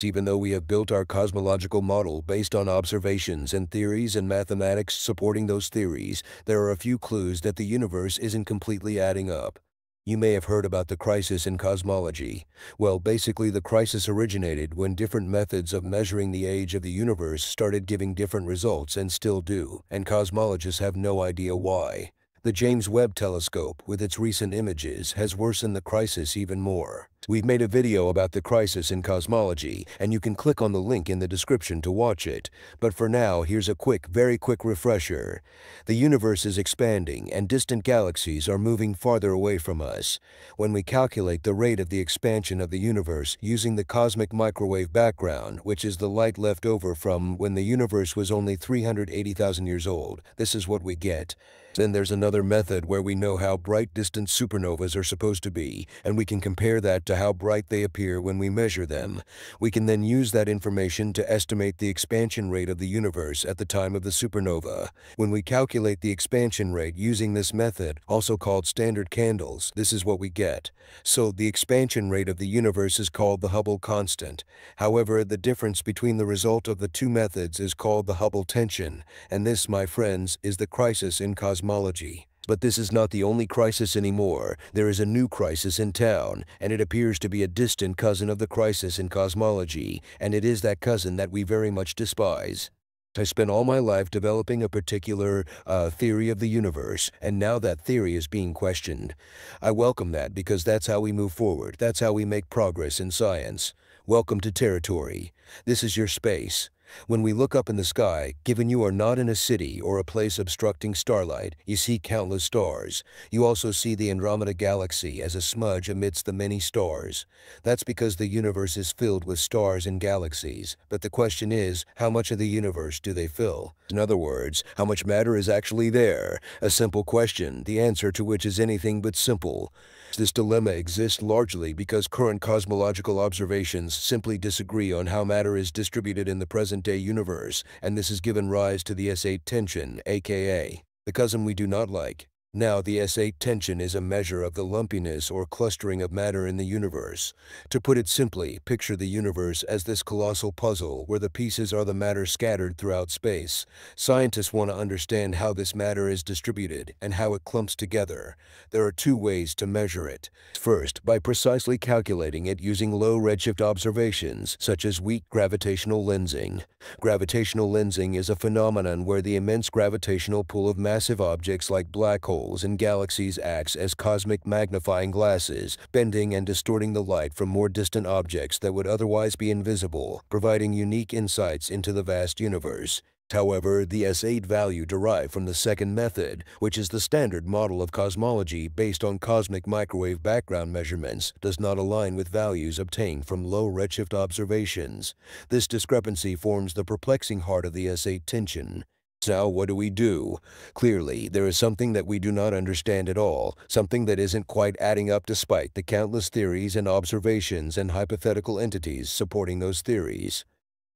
Even though we have built our cosmological model based on observations and theories and mathematics supporting those theories, there are a few clues that the universe isn't completely adding up. You may have heard about the crisis in cosmology. Well, basically the crisis originated when different methods of measuring the age of the universe started giving different results and still do, and cosmologists have no idea why. The James Webb Telescope, with its recent images, has worsened the crisis even more. We've made a video about the crisis in cosmology, and you can click on the link in the description to watch it. But for now, here's a quick, very quick refresher. The universe is expanding, and distant galaxies are moving farther away from us. When we calculate the rate of the expansion of the universe using the cosmic microwave background, which is the light left over from when the universe was only 380,000 years old, this is what we get. Then there's another method where we know how bright distant supernovas are supposed to be, and we can compare that to how bright they appear when we measure them. We can then use that information to estimate the expansion rate of the universe at the time of the supernova. When we calculate the expansion rate using this method, also called standard candles, this is what we get. So the expansion rate of the universe is called the Hubble constant. However, the difference between the result of the two methods is called the Hubble tension, and this, my friends, is the crisis in cosmology cosmology. But this is not the only crisis anymore. There is a new crisis in town, and it appears to be a distant cousin of the crisis in cosmology, and it is that cousin that we very much despise. I spent all my life developing a particular uh, theory of the universe, and now that theory is being questioned. I welcome that because that's how we move forward. That's how we make progress in science. Welcome to territory. This is your space. When we look up in the sky, given you are not in a city or a place obstructing starlight, you see countless stars. You also see the Andromeda Galaxy as a smudge amidst the many stars. That's because the universe is filled with stars and galaxies. But the question is, how much of the universe do they fill? In other words, how much matter is actually there? A simple question, the answer to which is anything but simple. This dilemma exists largely because current cosmological observations simply disagree on how matter is distributed in the present-day universe, and this has given rise to the S8 tension, aka the cousin we do not like. Now, the S8 tension is a measure of the lumpiness or clustering of matter in the universe. To put it simply, picture the universe as this colossal puzzle where the pieces are the matter scattered throughout space. Scientists want to understand how this matter is distributed and how it clumps together. There are two ways to measure it. First, by precisely calculating it using low redshift observations, such as weak gravitational lensing. Gravitational lensing is a phenomenon where the immense gravitational pull of massive objects like black holes holes and galaxies acts as cosmic magnifying glasses, bending and distorting the light from more distant objects that would otherwise be invisible, providing unique insights into the vast universe. However, the S8 value derived from the second method, which is the standard model of cosmology based on cosmic microwave background measurements, does not align with values obtained from low redshift observations. This discrepancy forms the perplexing heart of the S8 tension. Now, what do we do? Clearly, there is something that we do not understand at all, something that isn't quite adding up despite the countless theories and observations and hypothetical entities supporting those theories.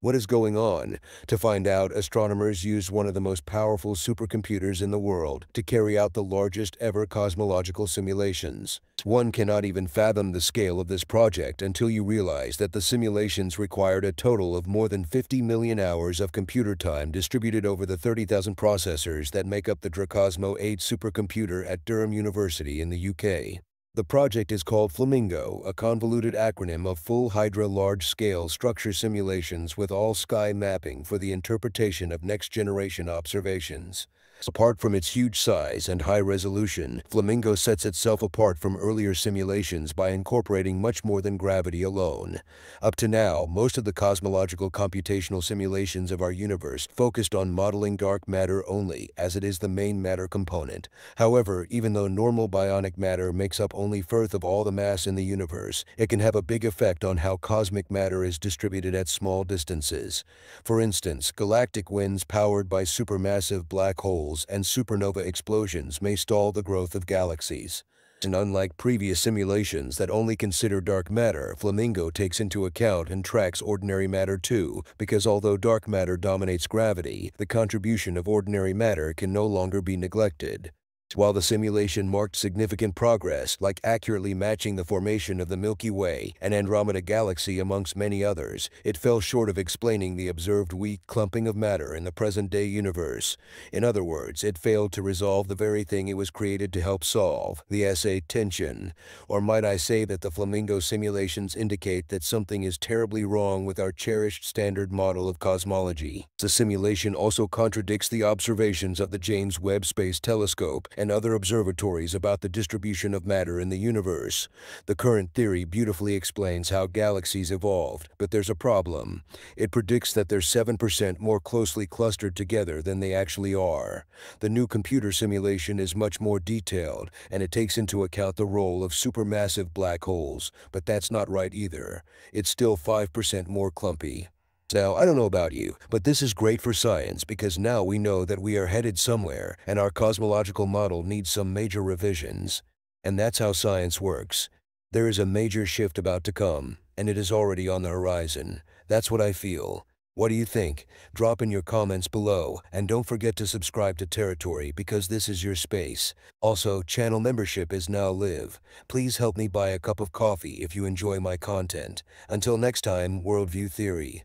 What is going on? To find out, astronomers used one of the most powerful supercomputers in the world to carry out the largest ever cosmological simulations. One cannot even fathom the scale of this project until you realize that the simulations required a total of more than 50 million hours of computer time distributed over the 30,000 processors that make up the DiRAC COSMA 8 supercomputer at Durham University in the UK. The project is called Flamingo, a convoluted acronym of Full Hydro Large-Scale Structure Simulations with All-Sky Mapping for the Interpretation of Next-Generation Observations. Apart from its huge size and high resolution, Flamingo sets itself apart from earlier simulations by incorporating much more than gravity alone. Up to now, most of the cosmological computational simulations of our universe focused on modeling dark matter only, as it is the main matter component. However, even though normal baryonic matter makes up only a fourth of all the mass in the universe, it can have a big effect on how cosmic matter is distributed at small distances. For instance, galactic winds powered by supermassive black holes and supernova explosions may stall the growth of galaxies. And unlike previous simulations that only consider dark matter, Flamingo takes into account and tracks ordinary matter too, because although dark matter dominates gravity, the contribution of ordinary matter can no longer be neglected. While the simulation marked significant progress, like accurately matching the formation of the Milky Way and Andromeda Galaxy amongst many others, it fell short of explaining the observed weak clumping of matter in the present-day universe. In other words, it failed to resolve the very thing it was created to help solve, the S8 tension. Or might I say that the Flamingo simulations indicate that something is terribly wrong with our cherished standard model of cosmology. The simulation also contradicts the observations of the James Webb Space Telescope and other observatories about the distribution of matter in the universe. The current theory beautifully explains how galaxies evolved, but there's a problem. It predicts that they're 7% more closely clustered together than they actually are. The new computer simulation is much more detailed, and it takes into account the role of supermassive black holes, but that's not right either. It's still 5% more clumpy. Now, I don't know about you, but this is great for science because now we know that we are headed somewhere and our cosmological model needs some major revisions. And that's how science works. There is a major shift about to come, and it is already on the horizon. That's what I feel. What do you think? Drop in your comments below, and don't forget to subscribe to Territory because this is your space. Also, channel membership is now live. Please help me buy a cup of coffee if you enjoy my content. Until next time, Worldview Theory.